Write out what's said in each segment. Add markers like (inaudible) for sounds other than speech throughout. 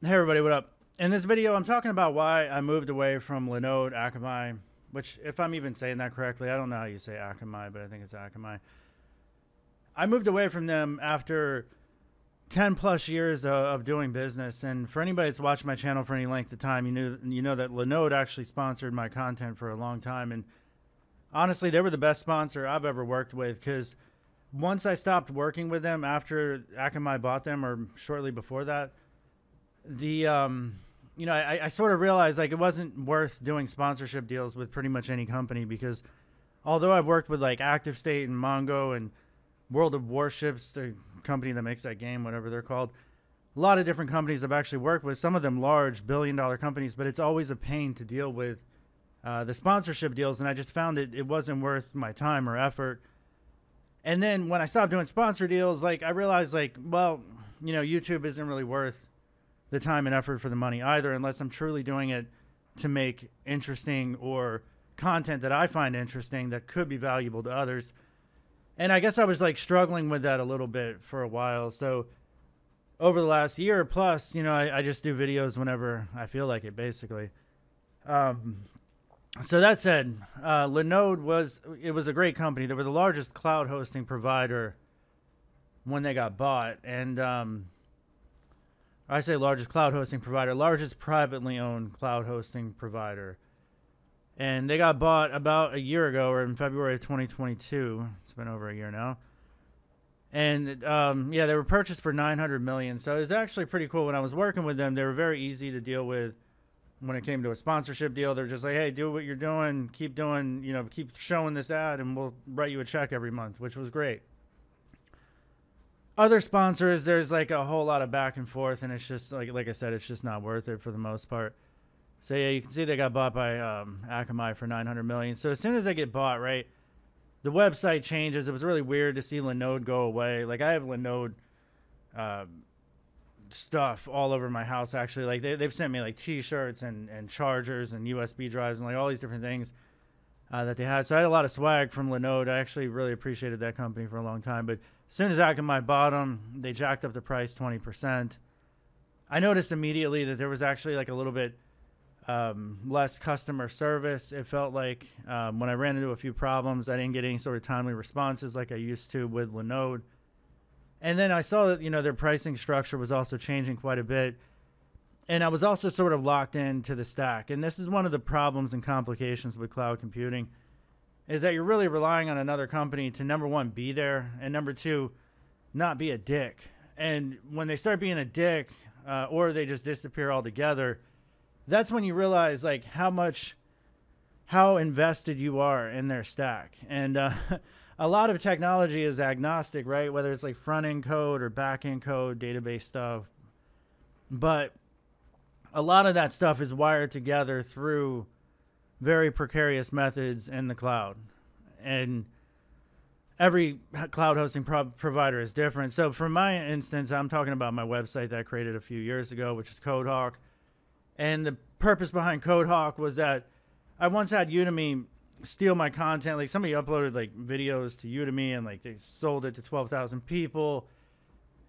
Hey everybody, what up? In this video, I'm talking about why I moved away from Linode Akamai, which, if I'm even saying that correctly, I don't know how you say Akamai, but I think it's Akamai. I moved away from them after 10 plus years of, of doing business, and for anybody that's watched my channel for any length of time, you knew you know that Linode actually sponsored my content for a long time, and honestly, they were the best sponsor I've ever worked with because once I stopped working with them after Akamai bought them, or shortly before that the um, you know, I, I sort of realized like it wasn't worth doing sponsorship deals with pretty much any company because although I've worked with like Active State and Mongo and World of Warships, the company that makes that game, whatever they're called, a lot of different companies I've actually worked with. Some of them large billion dollar companies, but it's always a pain to deal with uh, the sponsorship deals, and I just found it it wasn't worth my time or effort. And then when I stopped doing sponsor deals, like I realized like, well, you know, YouTube isn't really worth the time and effort for the money either, unless I'm truly doing it to make interesting or content that I find interesting that could be valuable to others. And I guess I was like struggling with that a little bit for a while. So over the last year plus, you know, I, I just do videos whenever I feel like it, basically. Um, so that said, uh, Linode was it was a great company. They were the largest cloud hosting provider when they got bought, and um, I say largest cloud hosting provider, largest privately owned cloud hosting provider. And they got bought about a year ago or in February of 2022. It's been over a year now. And um, yeah, they were purchased for 900 million. So it was actually pretty cool when I was working with them. They were very easy to deal with when it came to a sponsorship deal. They're just like, "Hey, do what you're doing, keep doing, you know, keep showing this ad and we'll write you a check every month," which was great other sponsors, there's like a whole lot of back and forth, and it's just like like I said, it's just not worth it for the most part. So yeah, you can see they got bought by um, Akamai for 900 million. So as soon as they get bought, right, the website changes. It was really weird to see Linode go away. Like I have Linode uh, stuff all over my house. Actually, like they they've sent me like T-shirts and and chargers and USB drives and like all these different things. Uh, that they had. So I had a lot of swag from Linode. I actually really appreciated that company for a long time. But soon as I Akamai my bottom, they jacked up the price 20%. I noticed immediately that there was actually like a little bit um, less customer service. It felt like um, when I ran into a few problems, I didn't get any sort of timely responses like I used to with Linode. And then I saw that you know their pricing structure was also changing quite a bit, and I was also sort of locked into the stack. And this is one of the problems and complications with cloud computing is that you're really relying on another company to number one be there and number two not be a dick. And when they start being a dick uh, or they just disappear altogether that's when you realize like how much how invested you are in their stack. And uh, (laughs) a lot of technology is agnostic right? Whether it's like front end code or back end code database stuff. But a lot of that stuff is wired together through very precarious methods in the cloud. And every cloud hosting pro- provider is different. So, for my instance, I'm talking about my website that I created a few years ago, which is CodeHawke. And the purpose behind CodeHawke was that I once had Udemy steal my content. Like somebody uploaded like videos to Udemy and like they sold it to 12,000 people.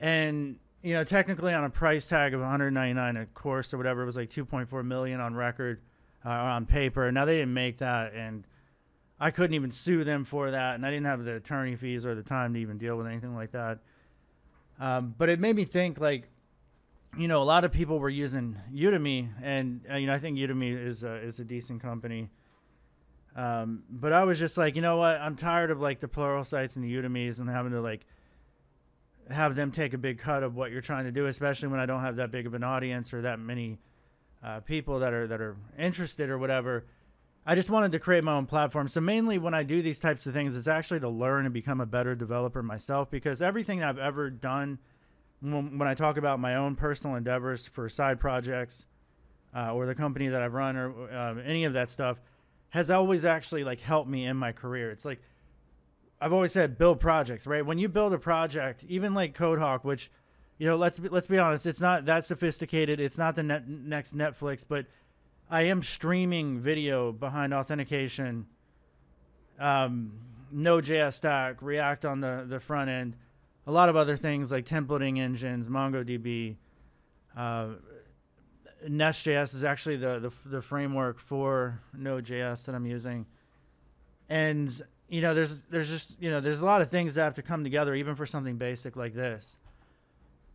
And you know, technically on a price tag of 199 a course or whatever, it was like 2.4 million on record uh, on paper. Now they didn't make that, and I couldn't even sue them for that, and I didn't have the attorney fees or the time to even deal with anything like that. Um, but it made me think, like, you know, a lot of people were using Udemy, and uh, you know, I think Udemy is a, is a decent company. Um, but I was just like, you know what? I'm tired of like the Pluralsights and the Udemy's and having to like have them take a big cut of what you're trying to do, especially when I don't have that big of an audience or that many uh, people that are that are interested or whatever. I just wanted to create my own platform. So mainly when I do these types of things, it's actually to learn and become a better developer myself. Because everything I've ever done, when, when I talk about my own personal endeavors for side projects, uh, or the company that I've run, or uh, any of that stuff, has always actually like helped me in my career. It's like I've always said, build projects, right? When you build a project, even like CodeHawke, which you know, let's be, let's be honest, it's not that sophisticated. It's not the net, next Netflix, but I am streaming video behind authentication. Um, Node.js stack, React on the the front end, a lot of other things like templating engines, MongoDB, uh, Nest.js is actually the, the the framework for Node.js that I'm using, and you know, there's there's just you know, there's a lot of things that have to come together, even for something basic like this.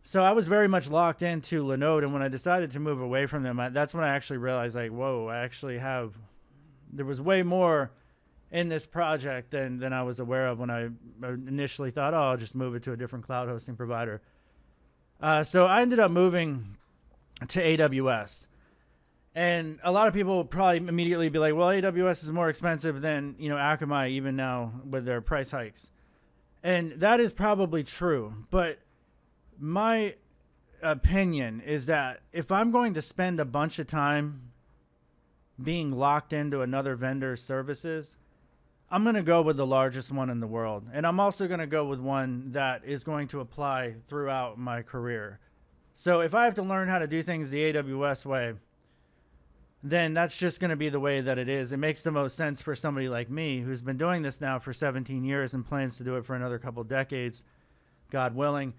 So I was very much locked into Linode, and when I decided to move away from them, I, that's when I actually realized, like, whoa, I actually have. There was way more in this project than than I was aware of when I initially thought, oh, I'll just move it to a different cloud hosting provider. Uh, so I ended up moving to AWS. And a lot of people probably immediately be like, well, AWS is more expensive than, you know, Akamai even now with their price hikes. And that is probably true. But my opinion is that if I'm going to spend a bunch of time being locked into another vendor's services, I'm going to go with the largest one in the world. And I'm also going to go with one that is going to apply throughout my career. So if I have to learn how to do things the AWS way, then that's just going to be the way that it is. It makes the most sense for somebody like me who's been doing this now for 17 years and plans to do it for another couple decades, God willing.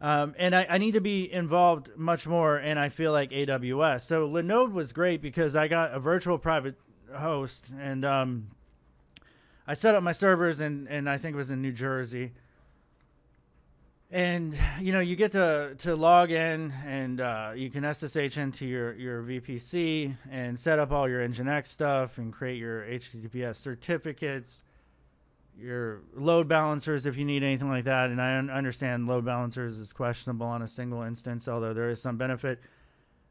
Um, and I, I, need to be involved much more, and I feel like AWS. So Linode was great because I got a virtual private host, and um, I set up my servers, and, and I think it was in New Jersey and you know you get to to log in and uh, you can SSH into your your VPC and set up all your Nginx stuff and create your HTTPS certificates, your load balancers if you need anything like that. And I un- understand load balancers is questionable on a single instance, although there is some benefit.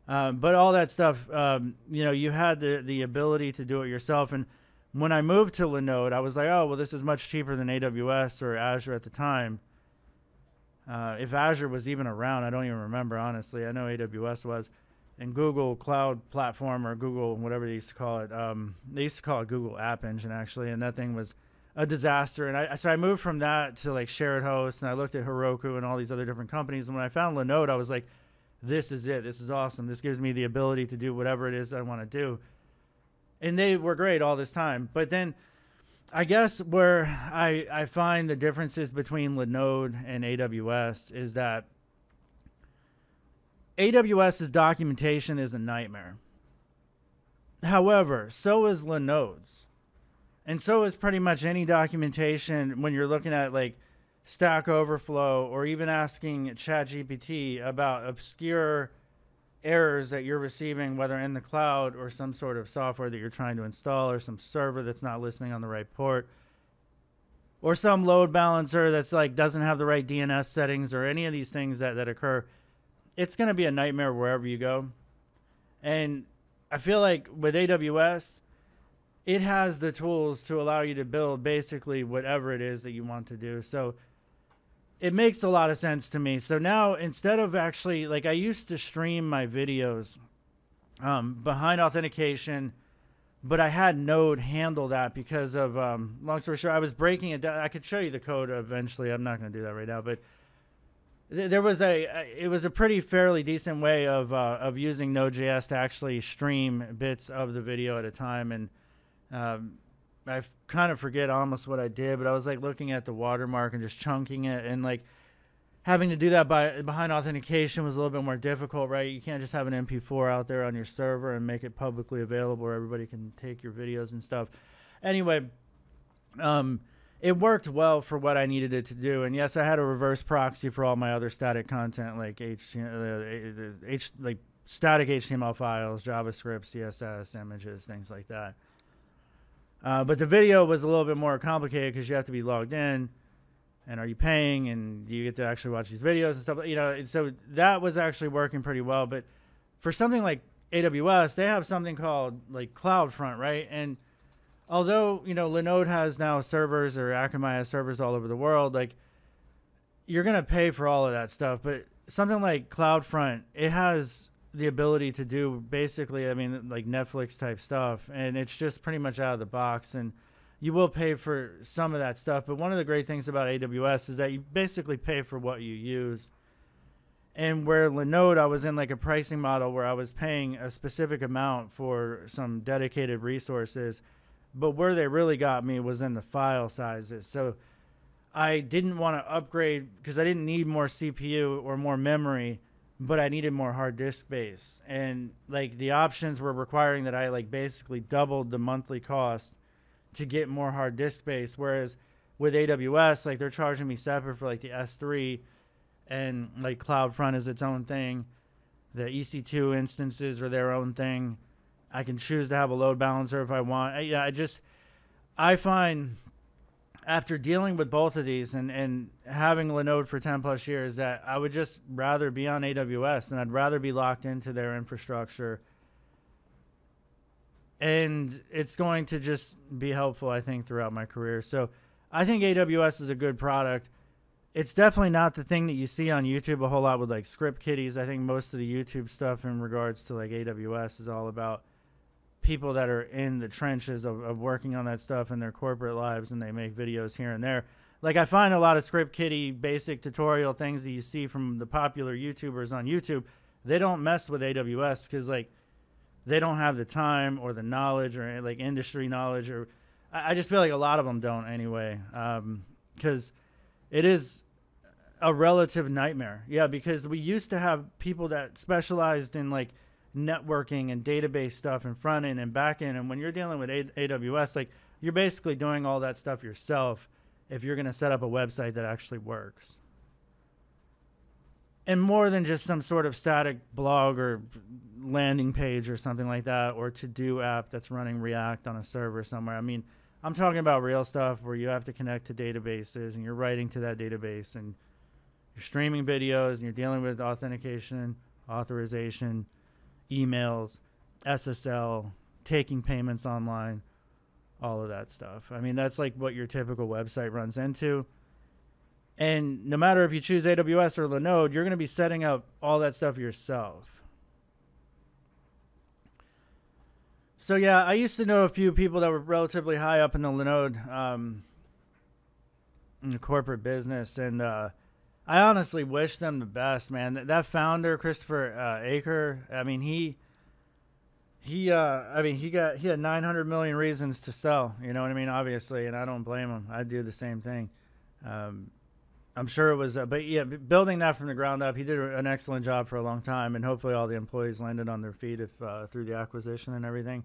Um, but all that stuff, um, you know, you had the the ability to do it yourself. And when I moved to Linode, I was like, oh well, this is much cheaper than AWS or Azure at the time uh, if Azure was even around, I don't even remember honestly. I know AWS was, and Google Cloud Platform or Google whatever they used to call it. Um, they used to call it Google App Engine actually, and that thing was a disaster. And I so I moved from that to like shared host, and I looked at Heroku and all these other different companies. And when I found Linode, I was like, this is it. This is awesome. This gives me the ability to do whatever it is I want to do. And they were great all this time, but then I guess where I I find the differences between Linode and AWS is that AWS's documentation is a nightmare. However, so is Linode's. And so is pretty much any documentation when you're looking at like Stack Overflow or even asking ChatGPT about obscure errors that you're receiving, whether in the cloud or some sort of software that you're trying to install or some server that's not listening on the right port or some load balancer that's like doesn't have the right DNS settings or any of these things that, that occur, it's going to be a nightmare wherever you go. And I feel like with AWS, it has the tools to allow you to build basically whatever it is that you want to do. So it makes a lot of sense to me. So now instead of actually like I used to stream my videos um, behind authentication, but I had Node handle that because of um, long story short, I was breaking it down. I could show you the code eventually. I'm not going to do that right now, but th- there was a it was a pretty fairly decent way of uh, of using Node.js to actually stream bits of the video at a time and. Um, I kind of forget almost what I did, but I was like looking at the watermark and just chunking it, and like having to do that by behind authentication was a little bit more difficult, right? You can't just have an MP4 out there on your server and make it publicly available where everybody can take your videos and stuff. Anyway, um, it worked well for what I needed it to do, and yes, I had a reverse proxy for all my other static content like uh, H like static HTML files, JavaScript, CSS, images, things like that. Uh, but the video was a little bit more complicated because you have to be logged in, and are you paying, and do you get to actually watch these videos and stuff. You know, so that was actually working pretty well. But for something like AWS, they have something called like CloudFront, right? And although you know Linode has now servers or Akamai has servers all over the world, like you're gonna pay for all of that stuff. But something like CloudFront, it has the ability to do basically, I mean, like Netflix type stuff, and it's just pretty much out of the box. And you will pay for some of that stuff, but one of the great things about AWS is that you basically pay for what you use. And where Linode, I was in like a pricing model where I was paying a specific amount for some dedicated resources, but where they really got me was in the file sizes. So I didn't want to upgrade because I didn't need more CPU or more memory but I needed more hard disk space. And like the options were requiring that I like basically doubled the monthly cost to get more hard disk space. Whereas with AWS, like they're charging me separate for like the S3 and like CloudFront is its own thing. The EC2 instances are their own thing. I can choose to have a load balancer if I want. I, yeah, I just I find after dealing with both of these and, and having Linode for 10 plus years that I would just rather be on AWS and I'd rather be locked into their infrastructure. And it's going to just be helpful, I think, throughout my career. So I think AWS is a good product. It's definitely not the thing that you see on YouTube a whole lot with like script kiddies. I think most of the YouTube stuff in regards to like AWS is all about people that are in the trenches of, of working on that stuff in their corporate lives and they make videos here and there. Like I find a lot of script kiddie basic tutorial things that you see from the popular YouTubers on YouTube. They don't mess with AWS because like they don't have the time or the knowledge or like industry knowledge or I, I just feel like a lot of them don't anyway. Because um, it is a relative nightmare. Yeah, because we used to have people that specialized in like networking and database stuff and front end and back end. And when you're dealing with AWS, like you're basically doing all that stuff yourself if you're going to set up a website that actually works. And more than just some sort of static blog or landing page or something like that, or to do app that's running React on a server somewhere. I mean, I'm talking about real stuff where you have to connect to databases and you're writing to that database and you're streaming videos and you're dealing with authentication, authorization, emails, SSL, taking payments online, all of that stuff. I mean, that's like what your typical website runs into. And no matter if you choose AWS or Linode, you're going to be setting up all that stuff yourself. So yeah, I used to know a few people that were relatively high up in the Linode um, in the corporate business, and uh, I honestly wish them the best, man. That, founder, Christopher uh, Aker, I mean, he he uh I mean, he got he had 900 million reasons to sell, you know what I mean, obviously, and I don't blame him. I'd do the same thing. Um, I'm sure it was uh, but yeah, building that from the ground up, he did an excellent job for a long time and hopefully all the employees landed on their feet if uh, through the acquisition and everything.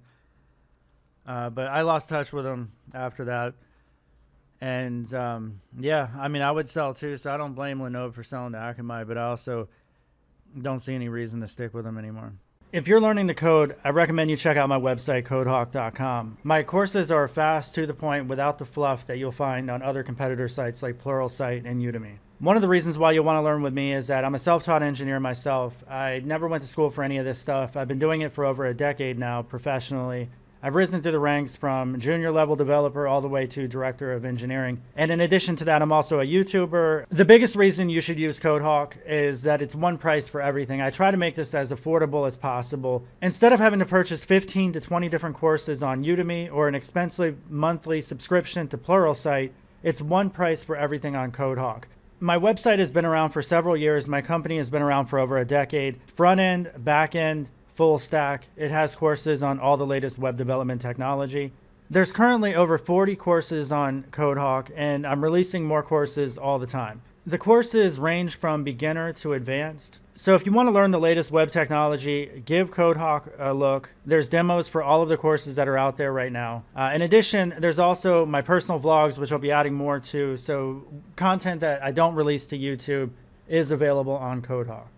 Uh, but I lost touch with him after that. And um, yeah, I mean, I would sell too, so I don't blame Linode for selling to Akamai, but I also don't see any reason to stick with them anymore. If you're learning the code, I recommend you check out my website, codehawke.com. My courses are fast, to the point, without the fluff that you'll find on other competitor sites like Pluralsight and Udemy. One of the reasons why you'll want to learn with me is that I'm a self taught engineer myself. I never went to school for any of this stuff. I've been doing it for over a decade now professionally, I've risen through the ranks from junior level developer all the way to director of engineering. And in addition to that, I'm also a YouTuber. The biggest reason you should use CodeHawke is that it's one price for everything. I try to make this as affordable as possible. Instead of having to purchase 15 to 20 different courses on Udemy or an expensive monthly subscription to Pluralsight, it's one price for everything on CodeHawke. My website has been around for several years. My company has been around for over a decade. Front end, back end, full stack. It has courses on all the latest web development technology. There's currently over 40 courses on CodeHawke, and I'm releasing more courses all the time. The courses range from beginner to advanced. So if you want to learn the latest web technology, give CodeHawke a look. There's demos for all of the courses that are out there right now. Uh, in addition, there's also my personal vlogs, which I'll be adding more to. So content that I don't release to YouTube is available on CodeHawke.